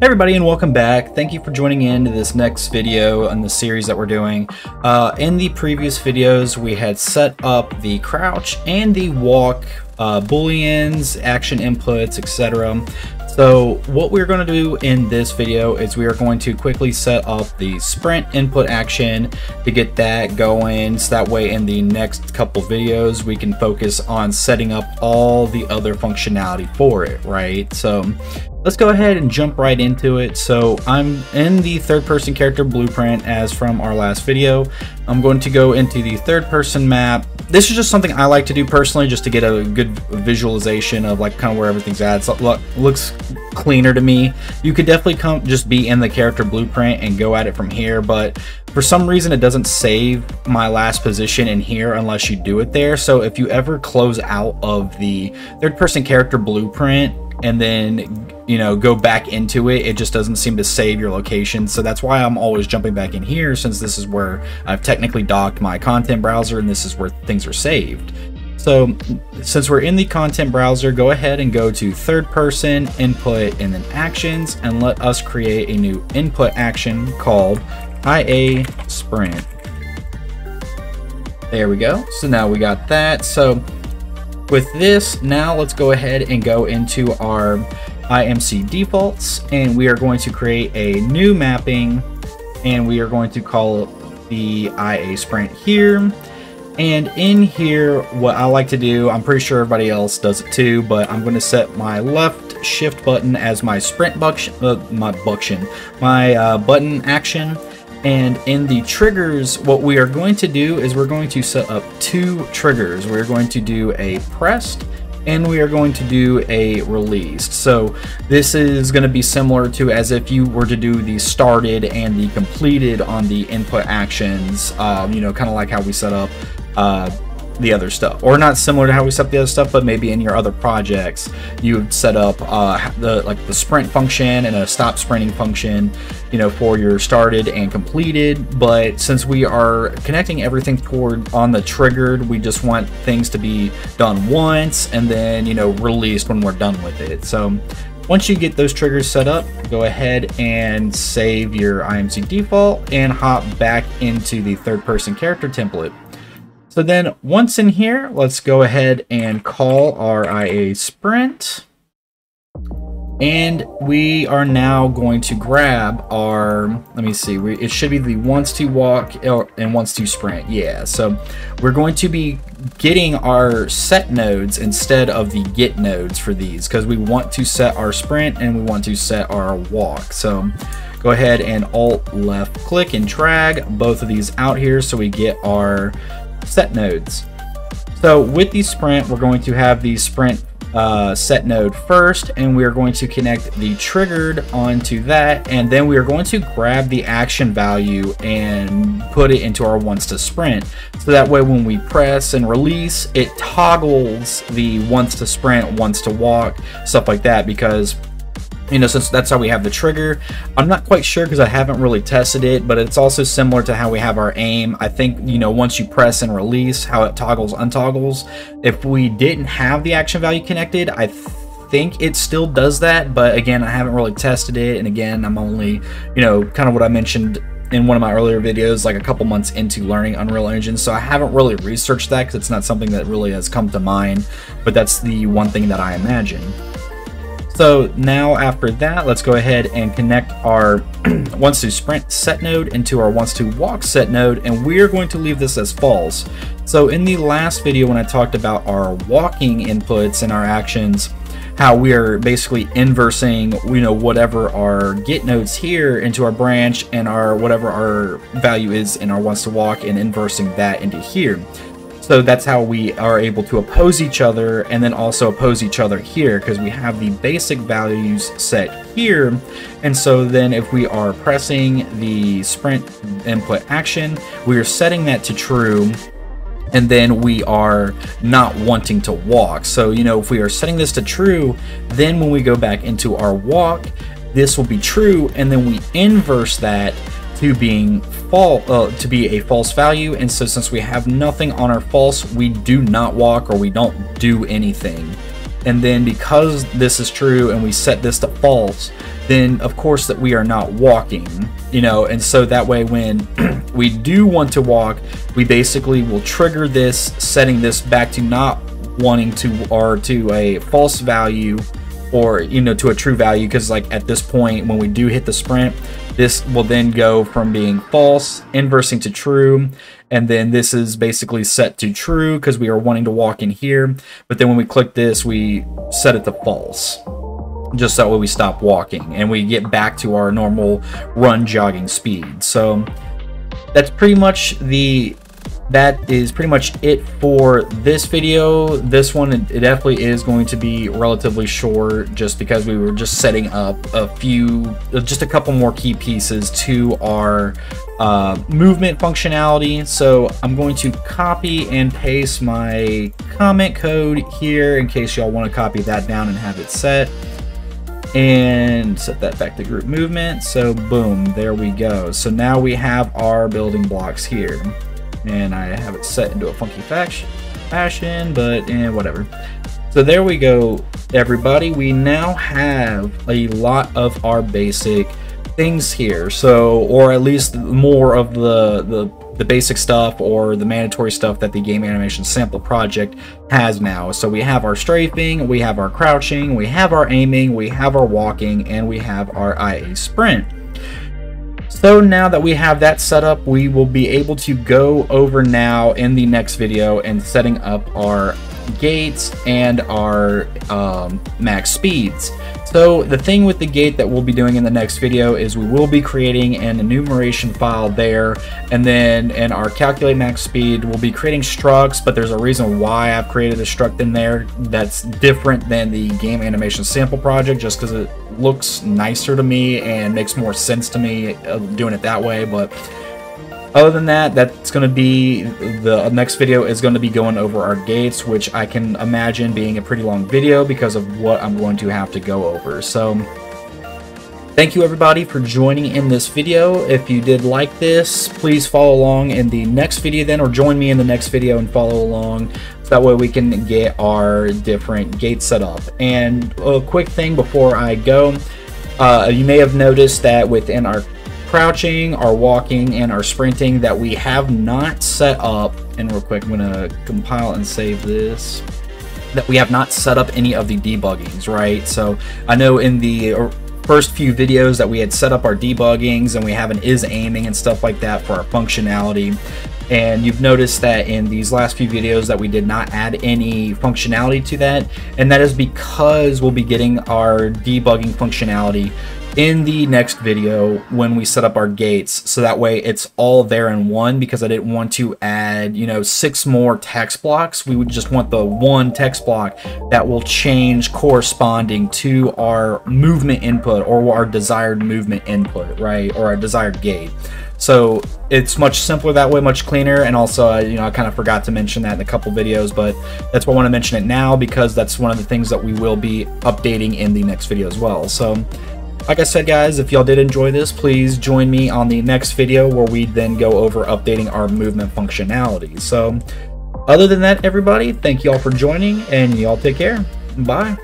Hey everybody and welcome back. Thank you for joining in to this next video in the series that we're doing. Uh, in the previous videos, we had set up the crouch and the walk uh, booleans, action inputs, etc. So what we're going to do in this video is we are going to quickly set up the sprint input action to get that going. So that way in the next couple videos, we can focus on setting up all the other functionality for it, right? So let's go ahead and jump right into it. So I'm in the third person character blueprint as from our last video. I'm going to go into the third person map this is just something I like to do personally, just to get a good visualization of like kind of where everything's at. It looks cleaner to me. You could definitely come just be in the character blueprint and go at it from here, but for some reason it doesn't save my last position in here unless you do it there. So if you ever close out of the third person character blueprint and then you know go back into it it just doesn't seem to save your location. So that's why i'm always jumping back in here since this is where i've technically docked my content browser and this is where things are saved. So since we're in the content browser go ahead and go to third person input and then actions and let us create a new input action called ia sprint. There we go. So now we got that. So with this, now let's go ahead and go into our IMC defaults and we are going to create a new mapping and we are going to call the IA sprint here. And in here, what I like to do, I'm pretty sure everybody else does it too, but I'm going to set my left shift button as my sprint buction, uh, my buction, my uh, button action and in the triggers, what we are going to do is we're going to set up two triggers. We're going to do a pressed and we are going to do a released. So this is going to be similar to as if you were to do the started and the completed on the input actions, um, you know, kind of like how we set up uh, the other stuff. Or not similar to how we set up the other stuff but maybe in your other projects you'd set up uh, the like the sprint function and a stop sprinting function you know for your started and completed. But since we are connecting everything toward on the triggered we just want things to be done once and then you know released when we're done with it. So once you get those triggers set up, go ahead and save your IMC default and hop back into the third person character template. So then once in here, let's go ahead and call our IA sprint. And we are now going to grab our, let me see, we, it should be the wants to walk oh, and wants to sprint. Yeah, so we're going to be getting our set nodes instead of the get nodes for these because we want to set our sprint and we want to set our walk. So go ahead and alt left click and drag both of these out here so we get our set nodes. So with the sprint, we're going to have the sprint uh, set node first, and we are going to connect the triggered onto that, and then we are going to grab the action value and put it into our wants to sprint. So that way when we press and release, it toggles the wants to sprint, wants to walk, stuff like that, because you know, since that's how we have the trigger. I'm not quite sure because I haven't really tested it, but it's also similar to how we have our aim. I think, you know, once you press and release, how it toggles, untoggles. If we didn't have the action value connected, I think it still does that, but again, I haven't really tested it. And again, I'm only, you know, kind of what I mentioned in one of my earlier videos, like a couple months into learning Unreal Engine, so I haven't really researched that because it's not something that really has come to mind, but that's the one thing that I imagine. So now after that, let's go ahead and connect our wants to sprint set node into our wants to walk set node, and we're going to leave this as false. So in the last video when I talked about our walking inputs and our actions, how we are basically inversing, you know, whatever our get nodes here into our branch and our whatever our value is in our wants to walk and inversing that into here. So that's how we are able to oppose each other and then also oppose each other here because we have the basic values set here. And so then if we are pressing the sprint input action, we are setting that to true and then we are not wanting to walk. So, you know, if we are setting this to true, then when we go back into our walk, this will be true, and then we inverse that to being false uh, to be a false value and so since we have nothing on our false we do not walk or we don't do anything. And then because this is true and we set this to false then of course that we are not walking, you know, and so that way when we do want to walk, we basically will trigger this, setting this back to not wanting to or to a false value or you know to a true value because like at this point when we do hit the sprint this will then go from being false inversing to true and then this is basically set to true because we are wanting to walk in here. But then when we click this we set it to false just that way we stop walking and we get back to our normal run jogging speed. So that's pretty much the that is pretty much it for this video. This one, it definitely is going to be relatively short just because we were just setting up a few, just a couple more key pieces to our uh, movement functionality. So I'm going to copy and paste my comment code here in case y'all want to copy that down and have it set and set that back to group movement. So boom, there we go. So now we have our building blocks here and I have it set into a funky fashion, but eh, whatever. So there we go, everybody. We now have a lot of our basic things here. So, or at least more of the, the, the basic stuff or the mandatory stuff that the game animation sample project has now. So we have our strafing, we have our crouching, we have our aiming, we have our walking, and we have our IA sprint. So now that we have that set up, we will be able to go over now in the next video and setting up our gaits and our um, max speeds. So the thing with the gait that we'll be doing in the next video is we will be creating an enumeration file there and then in our calculate max speed we'll be creating structs but there's a reason why I've created a struct in there that's different than the game animation sample project just because it looks nicer to me and makes more sense to me uh, doing it that way but other than that, that's going to be the next video is going to be going over our gaits, which I can imagine being a pretty long video because of what I'm going to have to go over. So thank you everybody for joining in this video. If you did like this, please follow along in the next video then, or join me in the next video and follow along. So that way we can get our different gaits set up. And a quick thing before I go, uh, you may have noticed that within our crouching, our walking, and our sprinting that we have not set up. And real quick, I'm going to compile and save this. That we have not set up any of the debuggings, right? So I know in the uh, first few videos that we had set up our debuggings and we have an is aiming and stuff like that for our functionality. And you've noticed that in these last few videos that we did not add any functionality to that. And that is because we'll be getting our debugging functionality in the next video when we set up our gaits. So that way it's all there in one because I didn't want to add you know six more text blocks. We would just want the one text block that will change corresponding to our movement input or our desired movement input right? Or our desired gait so it's much simpler that way, much cleaner. And also, uh, you know, I kind of forgot to mention that in a couple videos, but that's why I want to mention it now because that's one of the things that we will be updating in the next video as well. So like I said, guys, if y'all did enjoy this, please join me on the next video where we then go over updating our movement functionality. So, other than that, everybody, thank y'all for joining, and y'all take care. Bye.